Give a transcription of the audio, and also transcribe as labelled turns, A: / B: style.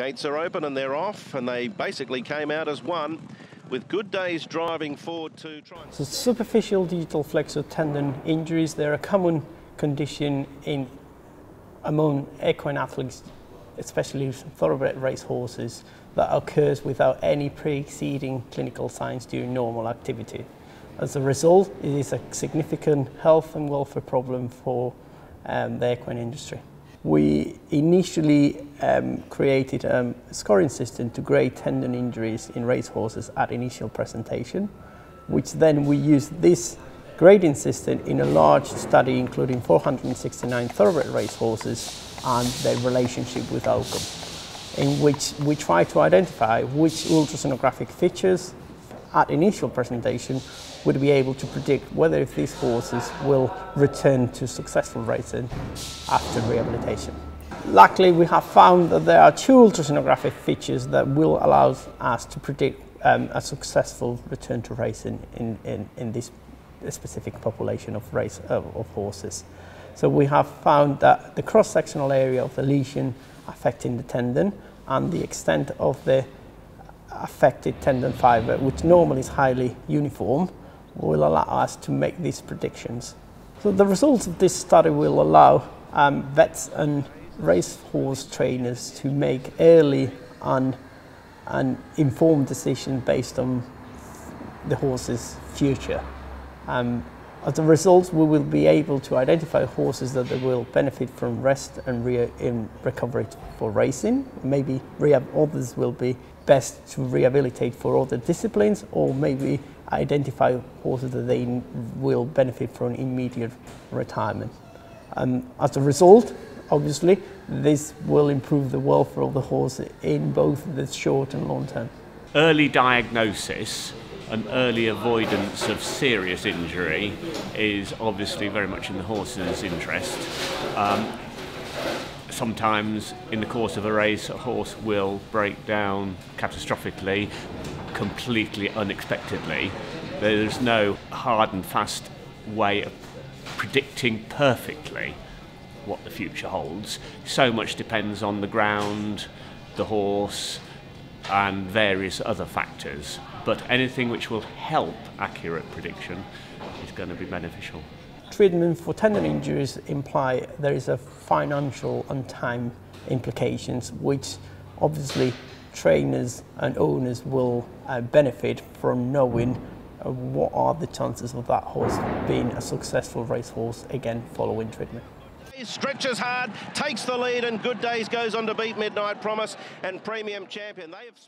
A: Gates are open and they're off, and they basically came out as one with good days driving forward to try and...
B: So superficial digital flexor tendon injuries, they're a common condition in among equine athletes, especially thoroughbred race horses, that occurs without any preceding clinical signs during normal activity. As a result, it is a significant health and welfare problem for um, the equine industry. We initially um, created a scoring system to grade tendon injuries in racehorses at initial presentation, which then we used this grading system in a large study including 469 thoroughbred racehorses and their relationship with outcome, in which we try to identify which ultrasonographic features at initial presentation would be able to predict whether if these horses will return to successful racing after rehabilitation. Luckily, we have found that there are two ultrasonographic features that will allow us to predict um, a successful return to racing in, in, in this specific population of, race, of horses. So we have found that the cross-sectional area of the lesion affecting the tendon and the extent of the affected tendon fiber, which normally is highly uniform, will allow us to make these predictions. So the results of this study will allow um, vets and racehorse trainers to make early and, and informed decision based on the horse's future. Um, as a result, we will be able to identify horses that will benefit from rest and re in recovery for racing. Maybe others will be best to rehabilitate for other disciplines, or maybe identify horses that they will benefit from immediate retirement. Um, as a result, obviously, this will improve the welfare of the horse in both the short and long term.
C: Early diagnosis and early avoidance of serious injury is obviously very much in the horse's interest. Um, sometimes in the course of a race a horse will break down catastrophically, completely unexpectedly. There's no hard and fast way of predicting perfectly what the future holds. So much depends on the ground, the horse, and various other factors. But anything which will help accurate prediction is going to be beneficial.
B: Treatment for tendon injuries imply there is a financial and time implications which obviously trainers and owners will uh, benefit from knowing uh, what are the chances of that horse being a successful racehorse again following treatment.
A: Stretches hard, takes the lead, and Good Days goes on to beat Midnight Promise and Premium Champion. They have